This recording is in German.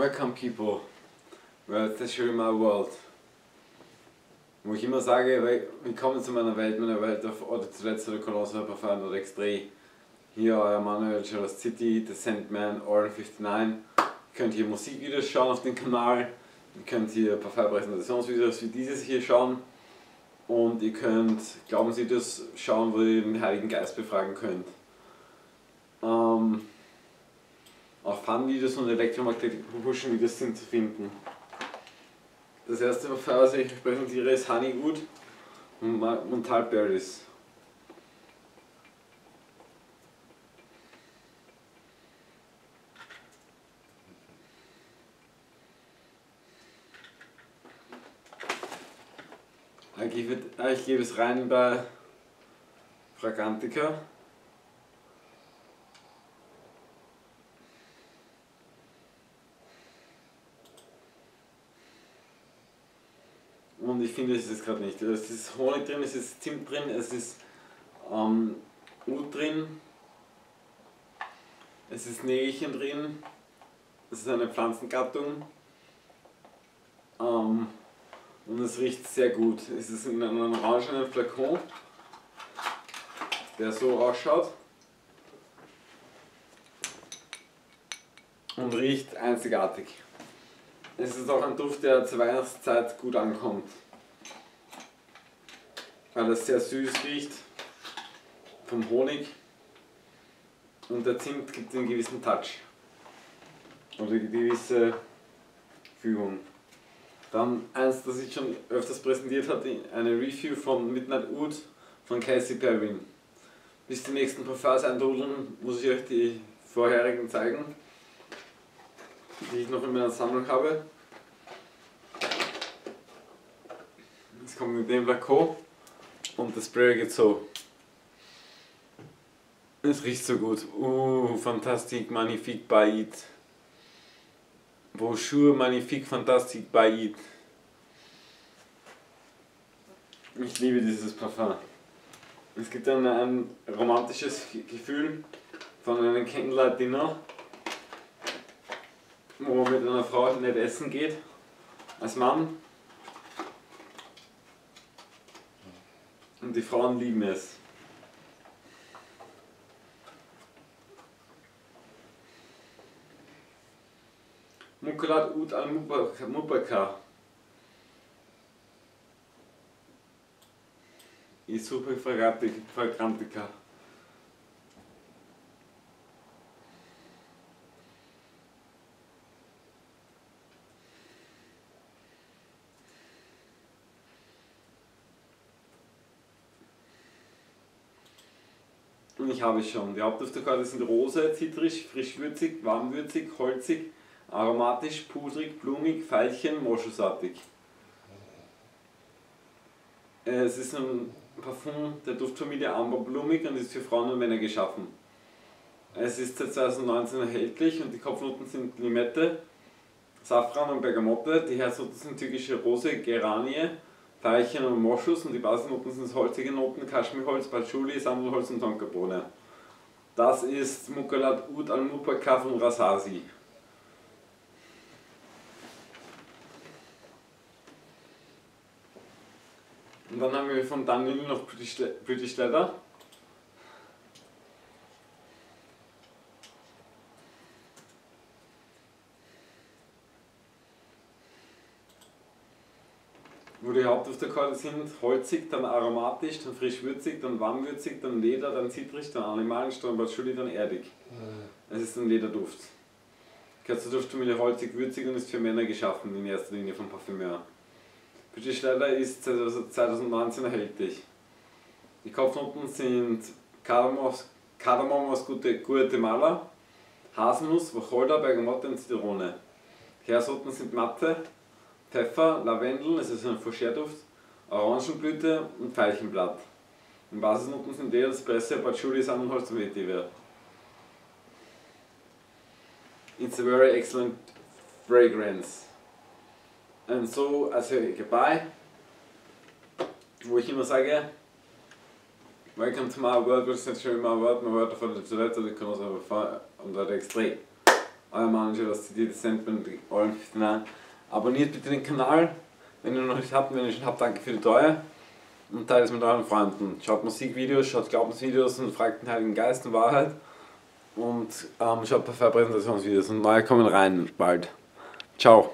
Welcome people, well, my world. Wo ich immer sage, willkommen zu meiner Welt, meiner Welt auf oder zuletzt oder Colossal Parfum oder X3. Hier euer Manuel Charles City, The Sandman, Orange 59. Ihr könnt hier Musikvideos schauen auf dem Kanal. Ihr könnt hier Parfum-Präsentationsvideos wie dieses hier schauen. Und ihr könnt Glaubensvideos schauen, wo ihr den Heiligen Geist befragen könnt. Ähm, auch Fun-Videos und Elektromagnetik-Propulsion-Videos sind zu finden. Das erste Parfum, was ich präsentiere, ist Honeywood und Montal Berries. Ich gebe es rein bei Fragrantica. Und ich finde, es ist gerade nicht. Es ist Honig drin, es ist Zimt drin, es ist ähm, Ut drin, es ist Nägelchen drin, es ist eine Pflanzengattung ähm, und es riecht sehr gut. Es ist in einem orangenen Flakon, der so ausschaut und riecht einzigartig. Es ist auch ein Duft, der zur Weihnachtszeit gut ankommt. Weil es sehr süß riecht vom Honig und der Zimt gibt einen gewissen Touch oder eine gewisse Fügung. Dann eins, das ich schon öfters präsentiert hatte, eine Review von Midnight Oud von Casey Perrin. Bis die nächsten Parfums eintrudeln, muss ich euch die vorherigen zeigen die ich noch in meiner Sammlung habe. Jetzt kommt mit dem Flakon und das Spray geht so. Es riecht so gut. Uh, fantastique, magnifique, Baid. Bonjour, magnifique, fantastique, Baid. Ich liebe dieses Parfum. Es gibt dann ein romantisches Gefühl von einem Candlelight Dinner wo man mit einer Frau nicht essen geht, als Mann. Und die Frauen lieben es. Mukalat Ud al-Mubaka. Isupe Fragrantica. Und ich habe schon. Die Hauptduftkarte sind rose, zitrisch, frischwürzig, warmwürzig, holzig, aromatisch, pudrig, blumig, veilchen, moschusartig. Äh, es ist ein Parfum der Duftfamilie Amber Blumig und ist für Frauen und Männer geschaffen. Es ist seit 2019 erhältlich und die Kopfnoten sind Limette, Safran und Bergamotte. Die Herznoten sind türkische Rose, Geranie, Veilchen und Moschus und die Basisnoten sind holzige Noten, Kaschmirholz, Patchouli, Sandelholz und Tonkabohne. Das ist Mukalat Ud al-Mupaka von Rasasi. Und dann haben wir von Daniel noch British Leather. Wo die Hauptdufterkarte sind, holzig, dann aromatisch, dann frisch-würzig, dann warmwürzig, dann Leder, dann zitrig, dann animalisch, dann Patchouli, dann erdig. Mhm. Es ist ein Lederduft. Gehört zur Duftfamilie holzig, würzig und ist für Männer geschaffen, in erster Linie vom Parfümeur. British Leather ist 2019 erhältlich. Die Kopfnoten sind Kardamom aus Guatemala, Haselnuss, Wacholder, Bergamotte und Zitrone. Die Herznoten sind matte, Pfeffer, Lavendel, es ist ein Faucherduft, Orangenblüte und Veilchenblatt. In Basisnoten sind Leder, Espresso, Patchouli, Samenholz und Vetiver. It's a very excellent fragrance. Und so, also goodbye, wo ich immer sage, Welcome to my world, nicht schon in my world, my world of the toilette, the canoes of the fire, und the extreme. euer Manager, das zitierte Sandman, All 59. Abonniert bitte den Kanal, wenn ihr noch nicht habt, wenn ihr schon habt, danke für die Treue. Und teilt es mit euren Freunden. Schaut Musikvideos, schaut Glaubensvideos und fragt den Heiligen Geist und Wahrheit. Und ähm, schaut Parfum-Präsentationsvideos und neue kommen rein bald. Ciao.